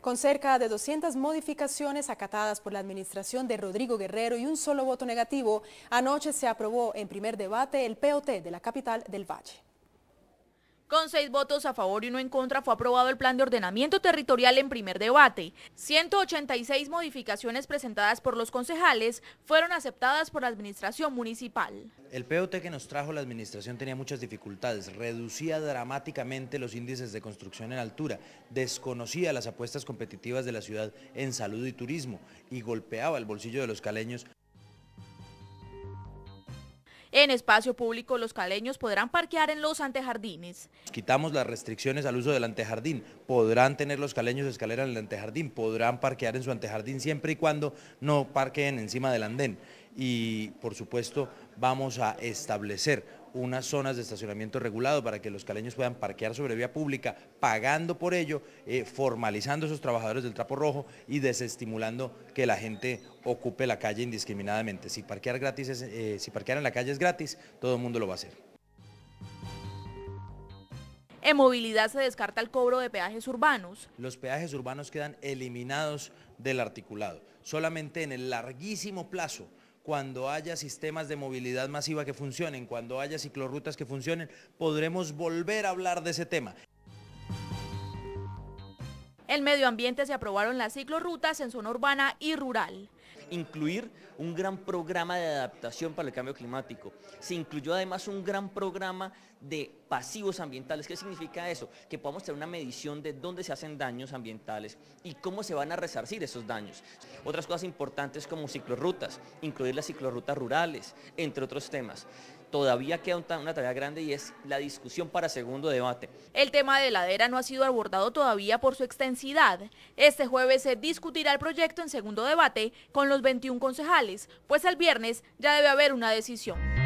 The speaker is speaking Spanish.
Con cerca de 200 modificaciones acatadas por la administración de Rodrigo Guerrero y un solo voto negativo, anoche se aprobó en primer debate el POT de la capital del Valle. Con seis votos a favor y uno en contra fue aprobado el plan de ordenamiento territorial en primer debate. 186 modificaciones presentadas por los concejales fueron aceptadas por la administración municipal. El POT que nos trajo la administración tenía muchas dificultades, reducía dramáticamente los índices de construcción en altura, desconocía las apuestas competitivas de la ciudad en salud y turismo y golpeaba el bolsillo de los caleños en espacio público, los caleños podrán parquear en los antejardines. Quitamos las restricciones al uso del antejardín. Podrán tener los caleños escalera en el antejardín, podrán parquear en su antejardín siempre y cuando no parqueen encima del andén. Y, por supuesto, vamos a establecer unas zonas de estacionamiento regulado para que los caleños puedan parquear sobre vía pública, pagando por ello, eh, formalizando a esos trabajadores del trapo rojo y desestimulando que la gente ocupe la calle indiscriminadamente. Si parquear, gratis eh, si parquear en la calle es gratis, todo el mundo lo va a hacer. En movilidad se descarta el cobro de peajes urbanos. Los peajes urbanos quedan eliminados del articulado. Solamente en el larguísimo plazo cuando haya sistemas de movilidad masiva que funcionen, cuando haya ciclorrutas que funcionen, podremos volver a hablar de ese tema. En medio ambiente se aprobaron las ciclorrutas en zona urbana y rural incluir un gran programa de adaptación para el cambio climático. Se incluyó además un gran programa de pasivos ambientales. ¿Qué significa eso? Que podamos tener una medición de dónde se hacen daños ambientales y cómo se van a resarcir esos daños. Otras cosas importantes como ciclorrutas, incluir las ciclorrutas rurales, entre otros temas todavía queda una tarea grande y es la discusión para segundo debate. El tema de ladera no ha sido abordado todavía por su extensidad. Este jueves se discutirá el proyecto en segundo debate con los 21 concejales, pues el viernes ya debe haber una decisión.